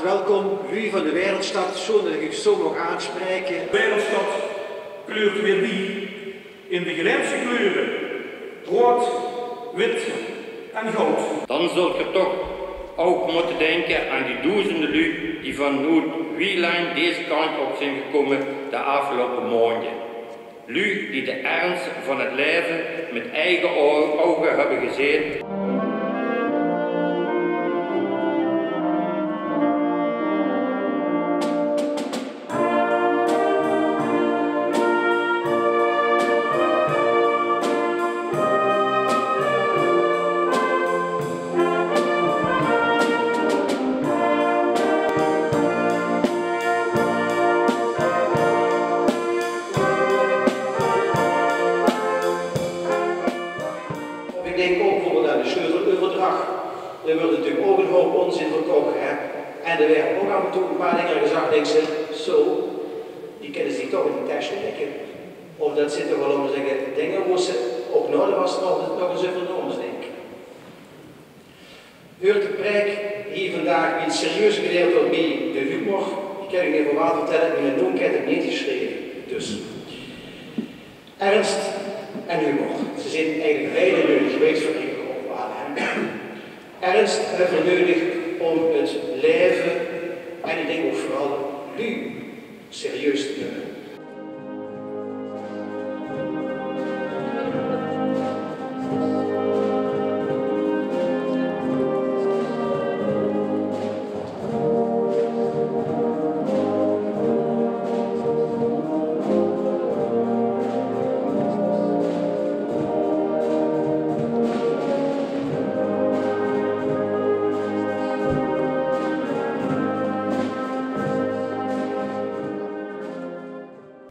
harte welkom, u van de Wereldstad, zo dat ik u zo mag aanspreken. De Wereldstad kleurt weer die in de Gelijmse kleuren. Rood, wit en goud. Dan zult je toch ook moeten denken aan die duizenden lui die van Noord-Wieland deze kant op zijn gekomen de afgelopen maanden. Lui die de ernst van het leven met eigen ogen hebben gezien. En er werden ook af en toe een paar dingen gezegd, denk ze, zo, die kennen zich toch in de tekst ontdekken. Of dat zit toch wel om te zeggen, dingen waar ze op nodig was nog, nog eens naar ons denken. Hoort de preek hier vandaag wie het serieuze gedeelte wordt bij de humor. Ik kan u even wat vertellen, in heb het niet geschreven. Dus, ernst en humor. Ze zijn eigenlijk beide nodig, weet voor ik ook. Ernst hebben we om het leven en ik denk ook vooral nu serieus te nemen.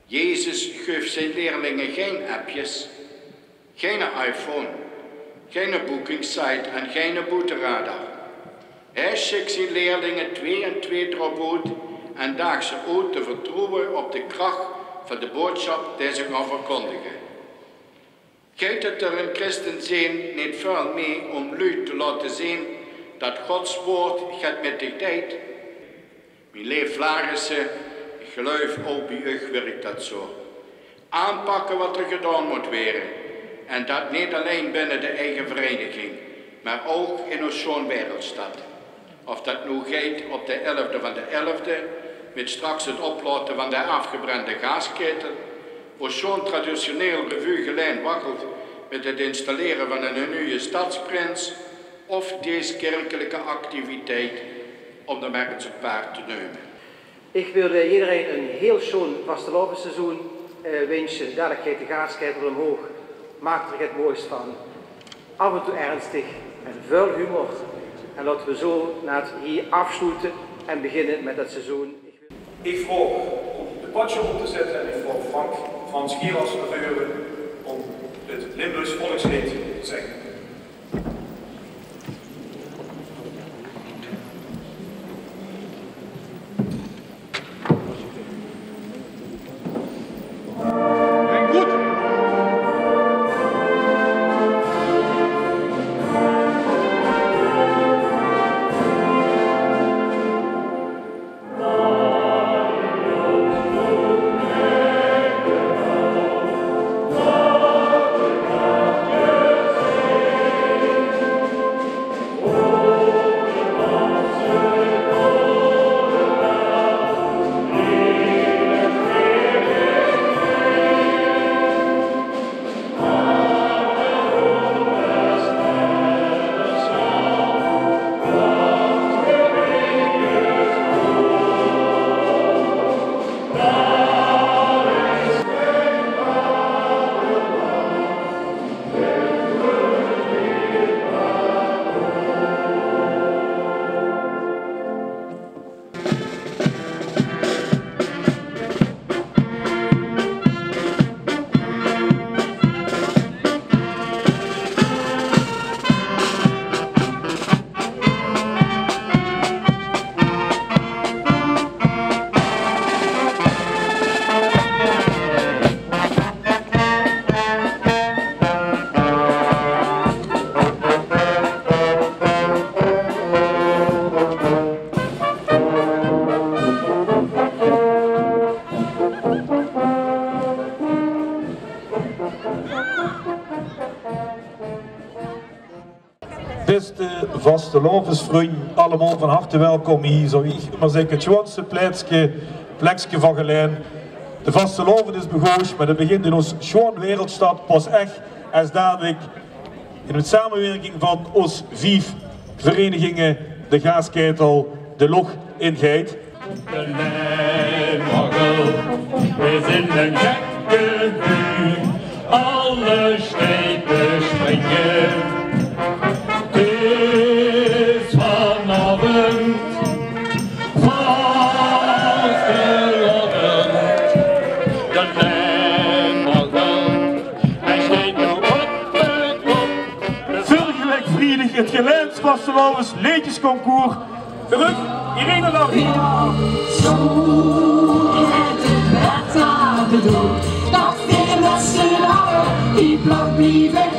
Jezus geeft zijn leerlingen geen appjes, geen iPhone, geen boekingssite en geen boeteradar. Hij schikt zijn leerlingen twee en twee erop en daagt ze uit te vertrouwen op de kracht van de boodschap die ze gaan verkondigen. Geeft het er een christen zijn niet veel mee om lui te laten zien dat Gods woord gaat met de tijd? Mijn ik geloof ook bij u werkt dat zo. Aanpakken wat er gedaan moet worden. En dat niet alleen binnen de eigen vereniging, maar ook in ons zo'n wereldstad. Of dat nu gaat op de 11e van de 11e, met straks het oplaten van de afgebrande gaasketel, waar zo'n traditioneel revue gelijn wakkelt met het installeren van een nieuwe stadsprins, of deze kerkelijke activiteit om de op paard te nemen. Ik wil iedereen een heel schoon vastelovenseizoen eh, wensen. Dadelijk gaat de gaasketel omhoog. Maak er het mooist van. Af en toe ernstig en veel humor. En laten we zo naar het hier afsluiten en beginnen met het seizoen. Ik vroeg om de potje op te zetten en ik vroeg Frank Gieras de Veuren om het Limburgs volkslied te zingen. Beste vaste lovensvriend, allemaal van harte welkom hier. Zo maar het Joanse pleitske, plekje van Gelijn. De vaste loven is begoos, maar het begint in ons schoon wereldstad pas echt En dadelijk in het samenwerking van ons vijf verenigingen, de Gaasketel, de Log in Geit. De is in alle schepen springen. Het is vanavond vastelovend. De lijnmorgel, hij steekt nu op het op. Vorige week vrijdag het Gelijns Vastelovens Leedjesconcours. Terug, Irene Lavie. Zo het werd aan bedoeld. Dat